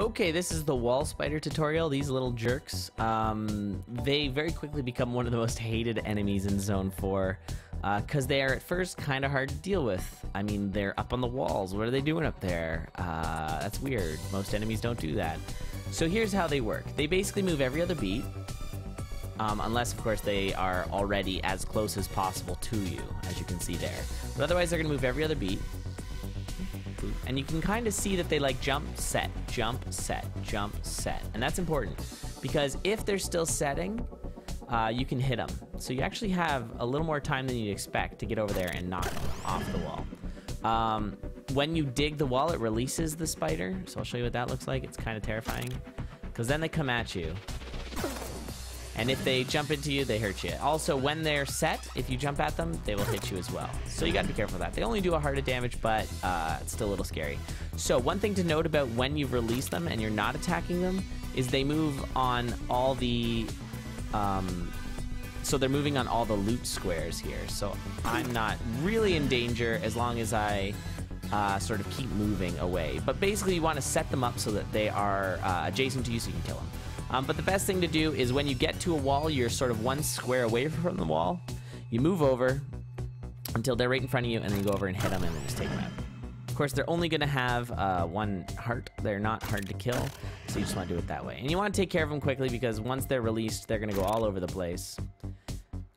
Okay, this is the wall spider tutorial. These little jerks, um, they very quickly become one of the most hated enemies in Zone 4 because uh, they are at first kind of hard to deal with. I mean, they're up on the walls. What are they doing up there? Uh, that's weird. Most enemies don't do that. So here's how they work. They basically move every other beat, um, unless, of course, they are already as close as possible to you, as you can see there. But otherwise, they're going to move every other beat. And you can kind of see that they like jump, set, jump, set, jump, set. And that's important because if they're still setting, uh, you can hit them. So you actually have a little more time than you'd expect to get over there and knock them off the wall. Um, when you dig the wall, it releases the spider. So I'll show you what that looks like. It's kind of terrifying because then they come at you. And if they jump into you, they hurt you. Also, when they're set, if you jump at them, they will hit you as well. So you gotta be careful of that. They only do a heart of damage, but uh, it's still a little scary. So one thing to note about when you've released them and you're not attacking them is they move on all the... Um, so they're moving on all the loot squares here. So I'm not really in danger as long as I uh, sort of keep moving away. But basically you want to set them up so that they are uh, adjacent to you so you can kill them. Um, but the best thing to do is when you get to a wall, you're sort of one square away from the wall. You move over until they're right in front of you, and then you go over and hit them and then just take them out. Of course, they're only going to have uh, one heart. They're not hard to kill, so you just want to do it that way. And you want to take care of them quickly because once they're released, they're going to go all over the place.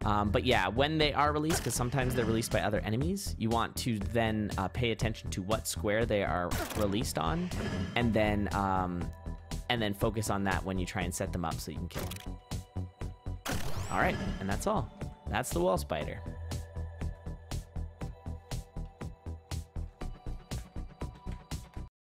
Um, but yeah, when they are released, because sometimes they're released by other enemies, you want to then uh, pay attention to what square they are released on, and then um, and then focus on that when you try and set them up so you can kill them. All right, and that's all. That's the wall spider.